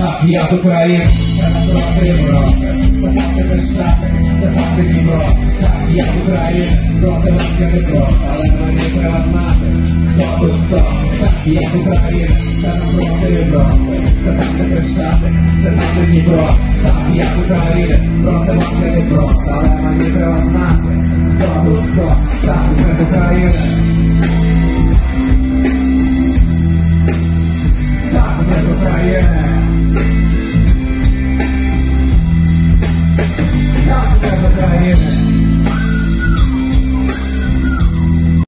Io su Ucraina, sarà la prima Sapate pensate, sapate di bro Io su Ucraina, rote macchine bro Ale mani prevasmate, dopo sto Io su Ucraina, sarà la prima Sapate pensate, sapate di bro Io su Ucraina, rote macchine bro Ale mani prevasmate, dopo sto Sapate per Ucraina Sapate per Ucraina